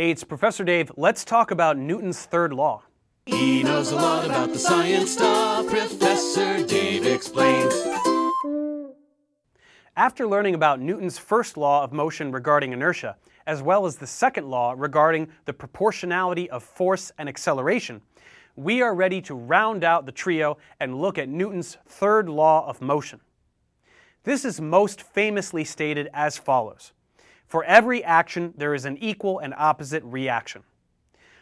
Hey, it's Professor Dave. Let's talk about Newton's third law. He knows a lot about the science stuff. Professor Dave explains. After learning about Newton's first law of motion regarding inertia, as well as the second law regarding the proportionality of force and acceleration, we are ready to round out the trio and look at Newton's third law of motion. This is most famously stated as follows. For every action, there is an equal and opposite reaction.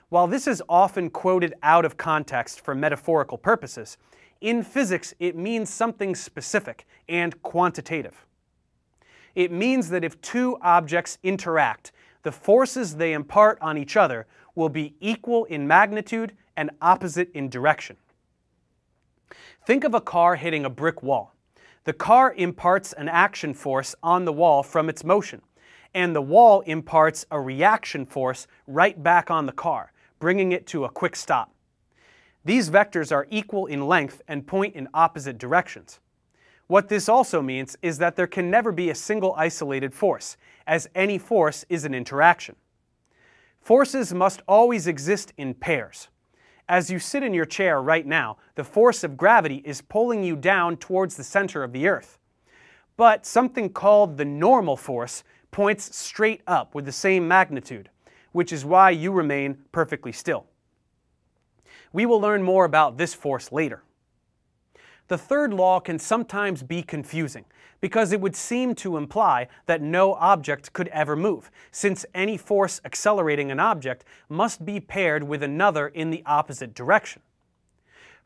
While this is often quoted out of context for metaphorical purposes, in physics it means something specific and quantitative. It means that if two objects interact, the forces they impart on each other will be equal in magnitude and opposite in direction. Think of a car hitting a brick wall. The car imparts an action force on the wall from its motion, and the wall imparts a reaction force right back on the car, bringing it to a quick stop. These vectors are equal in length and point in opposite directions. What this also means is that there can never be a single isolated force, as any force is an interaction. Forces must always exist in pairs. As you sit in your chair right now, the force of gravity is pulling you down towards the center of the Earth. But something called the normal force points straight up with the same magnitude, which is why you remain perfectly still. We will learn more about this force later. The third law can sometimes be confusing because it would seem to imply that no object could ever move, since any force accelerating an object must be paired with another in the opposite direction.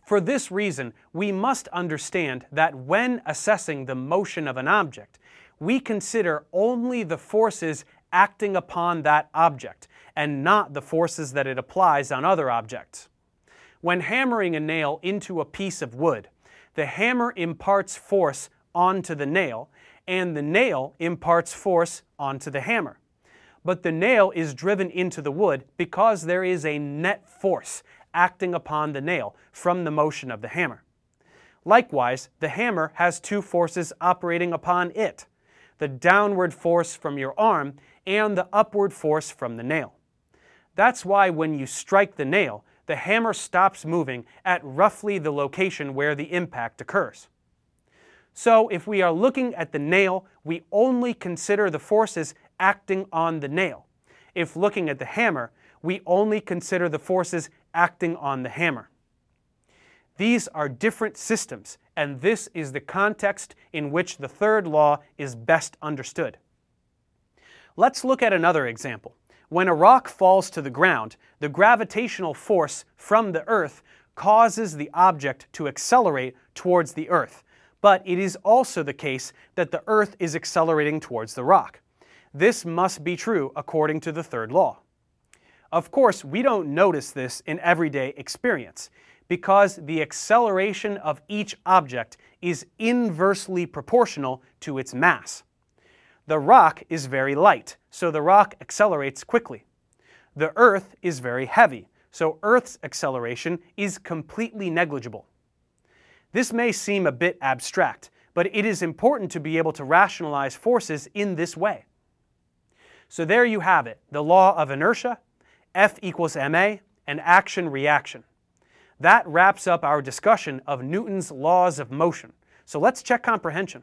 For this reason, we must understand that when assessing the motion of an object, we consider only the forces acting upon that object, and not the forces that it applies on other objects. When hammering a nail into a piece of wood, the hammer imparts force onto the nail, and the nail imparts force onto the hammer. But the nail is driven into the wood because there is a net force acting upon the nail from the motion of the hammer. Likewise, the hammer has two forces operating upon it the downward force from your arm and the upward force from the nail. That's why when you strike the nail, the hammer stops moving at roughly the location where the impact occurs. So if we are looking at the nail, we only consider the forces acting on the nail. If looking at the hammer, we only consider the forces acting on the hammer. These are different systems, and this is the context in which the third law is best understood. Let's look at another example. When a rock falls to the ground, the gravitational force from the Earth causes the object to accelerate towards the Earth, but it is also the case that the Earth is accelerating towards the rock. This must be true according to the third law. Of course, we don't notice this in everyday experience because the acceleration of each object is inversely proportional to its mass. The rock is very light, so the rock accelerates quickly. The Earth is very heavy, so Earth's acceleration is completely negligible. This may seem a bit abstract, but it is important to be able to rationalize forces in this way. So there you have it, the law of inertia, F equals ma, and action-reaction. That wraps up our discussion of Newton's laws of motion. So let's check comprehension.